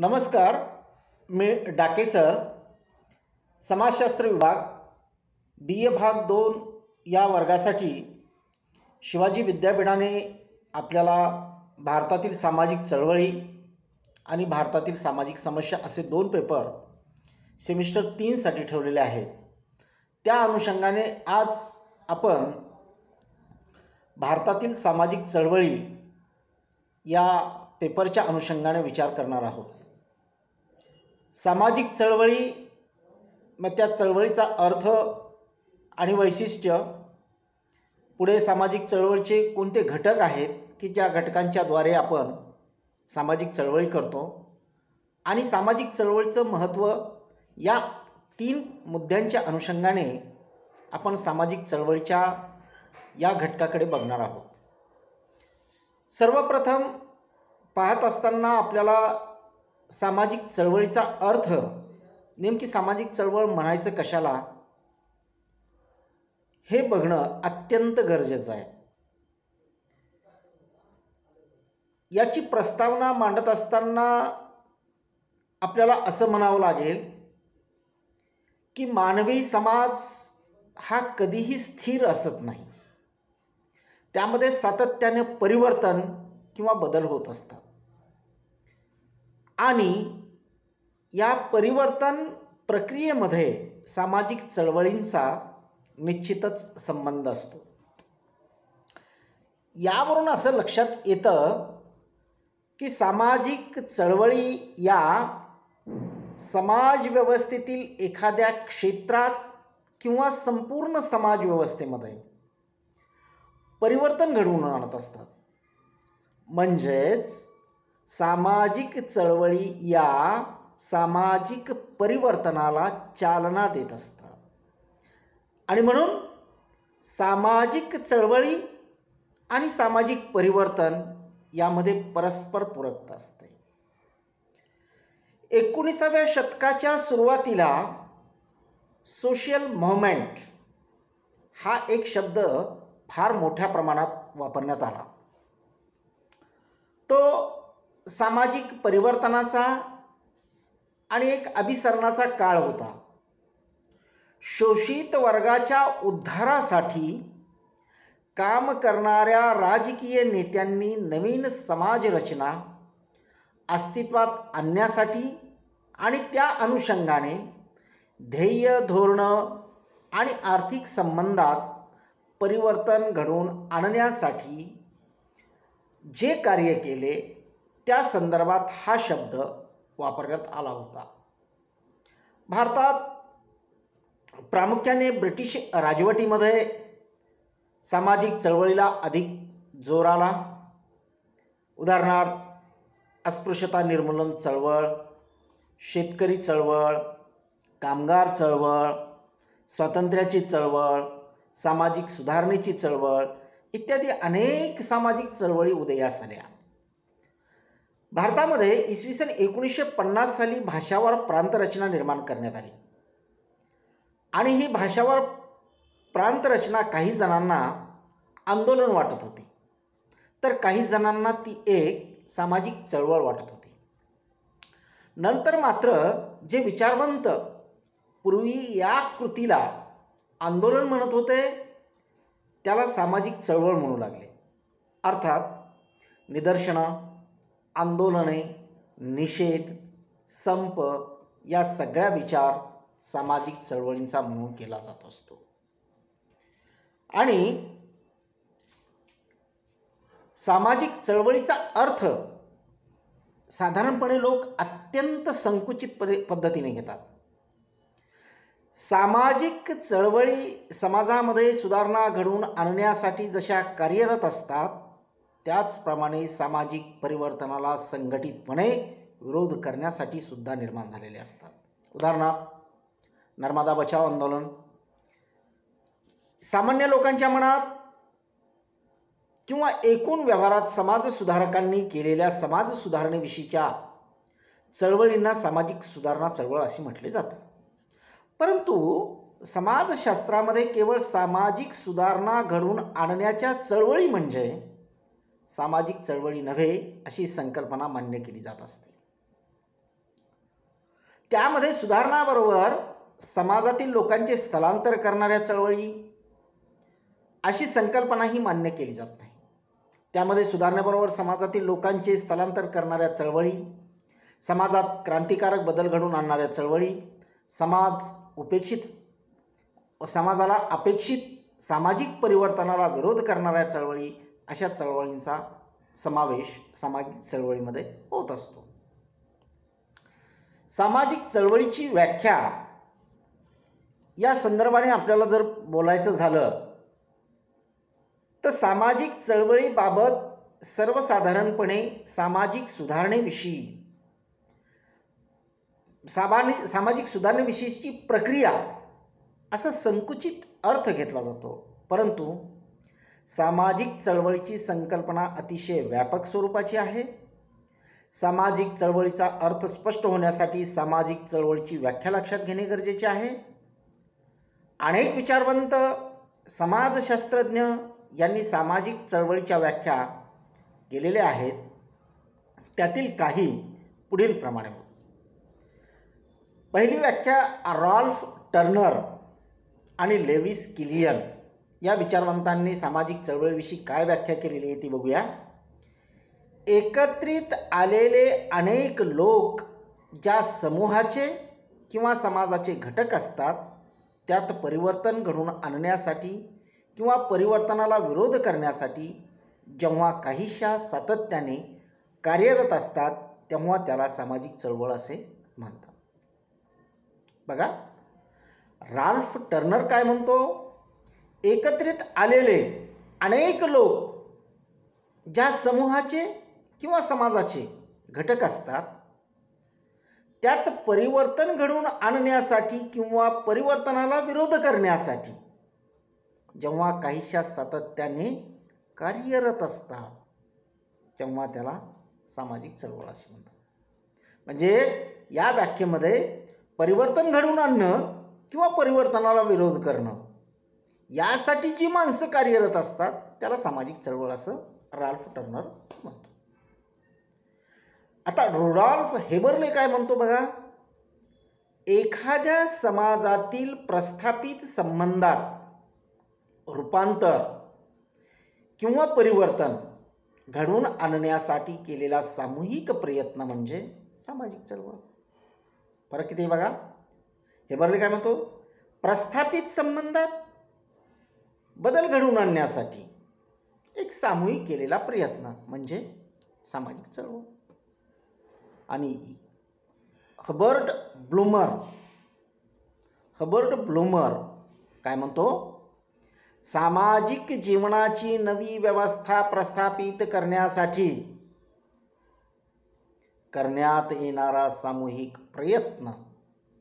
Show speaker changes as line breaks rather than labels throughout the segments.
नमस्कार मी डाके सर समाजशास्त्र विभाग बी ए भाग दोन या वर्गासाठी शिवाजी विद्यापीठाने आपल्याला भारतातील सामाजिक चळवळी आणि भारतातील सामाजिक समस्या असे दोन पेपर सेमिस्टर तीनसाठी ठेवलेले आहेत. त्या अनुषंगाने आज आपण भारतातील सामाजिक चळवळी या पेपरच्या अनुषंगाने विचार करणार आहोत. सामाजिक चळवळी मग त्या चळवळीचा अर्थ आणि वैशिष्ट्य पुढे सामाजिक चळवळीचे कोणते घटक आहेत की ज्या घटकांच्याद्वारे आपण सामाजिक चळवळी करतो? आणि सामाजिक चळवळीचं महत्त्व या तीन मुद्द्यांच्या अनुषंगाने आपण सामाजिक चळवळीच्या या घटकाकडे बघणार आहोत. सर्वप्रथम पाहत असताना आपल्याला सामाजिक चळवळीचा अर्थ नेमकी सामाजिक चळवळ म्हणायचं कशाला? हे बघणं अत्यंत गरजेचं आहे. याची प्रस्तावना मांडत असताना आपल्याला असं म्हणावं लागेल की मानवी समाज हा कधीही स्थिर असत नाही. त्यामध्ये सातत्याने परिवर्तन किंवा बदल होत असतात. आणि या परिवर्तन प्रक्रियेमध्ये सामाजिक चळवळींचा निश्चितच संबंध असतो. यावरून असं लक्षात येतं की सामाजिक चळवळी या समाज व्यवस्थेतील एखाद्या क्षेत्रात किंवा संपूर्ण समाज व्यवस्थेमध्ये परिवर्तन घडवून आणत असतात. म्हणजेच सामाजिक चळवळी या सामाजिक परिवर्तनाला चालना देत असतात. आणि म्हणून सामाजिक चळवळी आणि सामाजिक परिवर्तन यामध्ये परस्पर पूरकता असते. एकोणीसाव्या शतकाच्या सुरुवातीला सोशल मुव्हमेंट हा एक शब्द फार मोठ्या प्रमाणात वापरण्यात आला. तो सामाजिक परिवर्तनाचा आणि एक अभिसरणाचा काळ होता. शोषित वर्गाच्या उद्धारासाठी काम करणाऱ्या राजकीय नेत्यांनी नवीन समाजरचना अस्तित्वात आणण्यासाठी आणि त्या अनुषंगाने ध्येय धोरणं आणि आर्थिक संबंधात परिवर्तन घडवून आणण्यासाठी जे कार्य केले त्या संदर्भात हा शब्द वापरण्यात आला होता. भारतात प्रामुख्याने ब्रिटिश राजवटीमध्ये सामाजिक चळवळीला अधिक जोर आला. उदाहरणार्थ अस्पृश्यता निर्मूलन चळवळ शेतकरी चळवळ कामगार चळवळ स्वातंत्र्याची चळवळ सामाजिक सुधारणेची चळवळ इत्यादी अनेक सामाजिक चळवळी उदयास आल्या. भारतामध्ये इसवी सन एकोणीसशे पन्नास साली भाषावर प्रांतरचना निर्माण करण्यात आली. आणि ही भाषावर प्रांतरचना काही जणांना आंदोलन वाटत होती. तर काही जणांना ती एक सामाजिक चळवळ वाटत होती. नंतर मात्र जे विचारवंत पूर्वी या कृतीला आंदोलन म्हणत होते त्याला सामाजिक चळवळ म्हणू लागले. अर्थात निदर्शनं आंदोलने निषेध संप या सगळ्या विचार सामाजिक चळवळींचा म्हणून केला जात असतो. आणि सामाजिक चळवळीचा अर्थ साधारणपणे लोक अत्यंत संकुचित पद्धतीने घेतात. सामाजिक चळवळी समाजामध्ये सुधारणा घडवून आणण्यासाठी जशा कार्यरत असतात त्याचप्रमाणे सामाजिक परिवर्तनाला संघटितपणे विरोध करण्यासाठी सुद्धा निर्माण झालेले असतात. उदाहरणार्थ नर्मदा बचाव आंदोलन. सामान्य लोकांच्या मनात किंवा एकूण व्यवहारात समाजसुधारकांनी केलेल्या समाज सुधारणेविषयीच्या चळवळींना सामाजिक सुधारणा चळवळ असे म्हटले जाते. परंतु समाजशास्त्रामध्ये केवळ सामाजिक सुधारणा घडवून आणण्याच्या चळवळी म्हणजे सामाजिक चळवळी नव्हे अशी संकल्पना मान्य केली जात असते. त्यामध्ये सुधारणाबरोबर समाजातील लोकांचे स्थलांतर करणाऱ्या चळवळी अशी संकल्पनाही मान्य केली जात नाही. त्यामध्ये सुधारण्याबरोबर समाजातील लोकांचे स्थलांतर करणाऱ्या चळवळी समाजात क्रांतिकारक बदल घडवून आणणाऱ्या चळवळी समाज उपेक्षित समाजाला अपेक्षित सामाजिक परिवर्तनाला विरोध करणाऱ्या चळवळी अशा चळवळींचा समावेश सामाजिक चळवळीमध्ये होत असतो. सामाजिक चळवळीची व्याख्या या संदर्भाने आपल्याला जर बोलायचं झालं तर सामाजिक चळवळीबाबत सर्वसाधारणपणे सामाजिक सुधारणेविषयी सामान्य सामाजिक सुधारणेविषयीची प्रक्रिया असा संकुचित अर्थ घेतला जातो. परंतु सामाजिक चळवळीची संकल्पना अतिशय व्यापक स्वरूपाची आहे. सामाजिक चळवळीचा अर्थ स्पष्ट होण्यासाठी सामाजिक चळवळीची व्याख्या लक्षात घेणे गरजेचे आहे. अनेक विचारवंत समाजशास्त्रज्ञ यांनी सामाजिक चळवळीच्या व्याख्या केलेल्या आहेत. त्यातील काही पुढीलप्रमाणे होत. पहिली व्याख्या रॉल्फ टर्नर आणि लेविस किलियन या विचारवंतांनी सामाजिक चळवळीविषयी काय व्याख्या केलेली आहे ती बघूया. एकत्रित आलेले अनेक लोक ज्या समूहाचे किंवा समाजाचे घटक असतात त्यात परिवर्तन घडवून आणण्यासाठी किंवा परिवर्तनाला विरोध करण्यासाठी जेव्हा काहीशा सातत्याने कार्यरत असतात तेव्हा त्याला सामाजिक चळवळ असे म्हणतात. बघा राल्फ टर्नर काय म्हणतो? एकत्रित आलेले अनेक लोक ज्या समूहाचे किंवा समाजाचे घटक असतात त्यात परिवर्तन घडवून आणण्यासाठी किंवा परिवर्तनाला विरोध करण्यासाठी जेव्हा काहीशा सातत्याने कार्यरत असतात तेव्हा त्याला सामाजिक चळवळ असे म्हणतात. म्हणजे या व्याख्येमध्ये परिवर्तन घडवून आणणं किंवा परिवर्तनाला विरोध करणं यासाठी जी माणसं कार्यरत असतात त्याला सामाजिक चळवळ असं राल्फ टर्नर म्हणतो. आता रोडॉल्फ हेबरले काय म्हणतो बघा? एखाद्या समाजातील प्रस्थापित संबंधात रूपांतर किंवा परिवर्तन घडवून आणण्यासाठी केलेला सामूहिक प्रयत्न म्हणजे सामाजिक चळवळ. फरक किती बघा? हेबरले काय म्हणतो? प्रस्थापित संबंधात बदल घडवून आणण्यासाठी एक सामूहिक केलेला प्रयत्न म्हणजे सामाजिक चळवळ. आणि हबर्ट ब्लूमर हबर्ट ब्लूमर काय म्हणतो? सामाजिक जीवनाची नवी व्यवस्था प्रस्थापित करण्यासाठी करण्यात येणारा सामूहिक प्रयत्न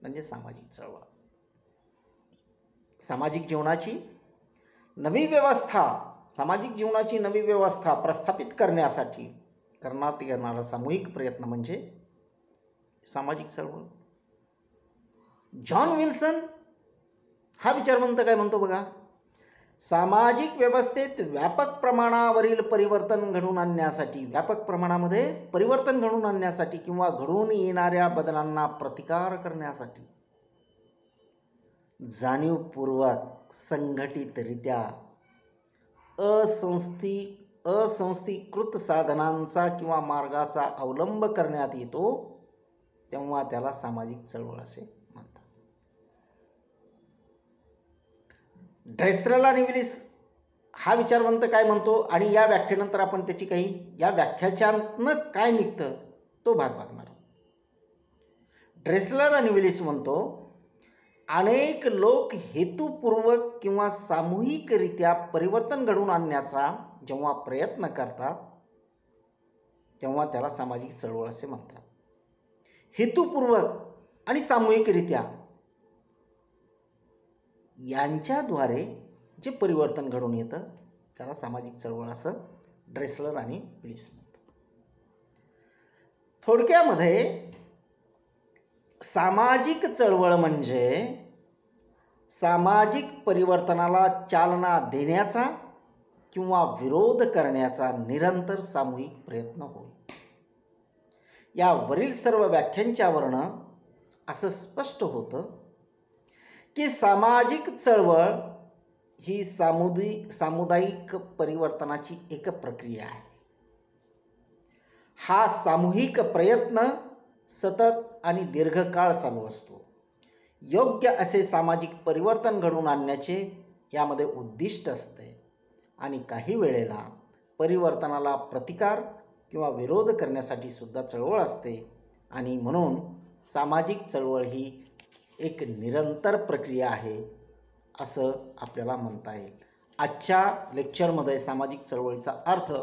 म्हणजे सामाजिक चळवळ. सामाजिक जीवनाची नवी व्यवस्था सामाजिक जीवनाची नवी व्यवस्था प्रस्थापित करण्यासाठी करण्यात येणारा सामूहिक प्रयत्न म्हणजे सामाजिक चळवळ. जॉन विल्सन हा विचारवंत काय म्हणतो बघा? सामाजिक व्यवस्थेत व्यापक प्रमाणावरील परिवर्तन घडवून आणण्यासाठी व्यापक प्रमाणामध्ये परिवर्तन घडवून आणण्यासाठी किंवा घडून येणाऱ्या बदलांना प्रतिकार करण्यासाठी जाणीवपूर्वक संघटितरित्या असंस्थी असंस्थीकृत साधनांचा किंवा मार्गाचा अवलंब करण्यात येतो तेव्हा त्याला सामाजिक चळवळ असे म्हणतात. ड्रेसरल आणि विलिस हा विचारवंत काय म्हणतो आणि या व्याख्येनंतर आपण त्याची काही या व्याख्याच्यानं काय निघतं तो भाग बघणार. ड्रेसलर आणि विलिस म्हणतो अनेक लोक हेतुपूर्वक किंवा सामूहिकरित्या परिवर्तन घडवून आणण्याचा जेव्हा प्रयत्न करतात तेव्हा त्याला सामाजिक चळवळ असे म्हणतात. हेतुपूर्वक आणि सामूहिकरित्या यांच्याद्वारे जे परिवर्तन घडून येतं त्याला सामाजिक चळवळ असं ड्रेसलर आणि प्लिस म्हणतात. थोडक्यामध्ये सामाजिक चळवळ म्हणजे सामाजिक परिवर्तनाला चालना देण्याचा किंवा विरोध करण्याचा निरंतर सामूहिक प्रयत्न होय. यावरील सर्व सर्व व्याख्यांच्यावरनं असं स्पष्ट होतं की सामाजिक चळवळ ही सामुदी सामुदायिक परिवर्तनाची एक प्रक्रिया आहे. हा सामूहिक प्रयत्न सतत आणि दीर्घकाळ चालू असतो. योग्य असे सामाजिक परिवर्तन घडवून आणण्याचे यामध्ये उद्दिष्ट असते. आणि काही वेळेला परिवर्तनाला प्रतिकार किंवा विरोध करण्यासाठी सुद्धा चळवळ असते. आणि म्हणून सामाजिक चळवळ ही एक निरंतर प्रक्रिया आहे असं आपल्याला म्हणता येईल. आजच्या लेक्चरमध्ये सामाजिक चळवळीचा अर्थ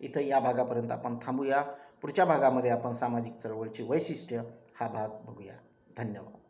इथं या भागापर्यंत आपण थांबूया. पुढच्या भागामध्ये आपण सामाजिक चळवळीची वैशिष्ट्य हा भाग बघूया. धन्यवाद.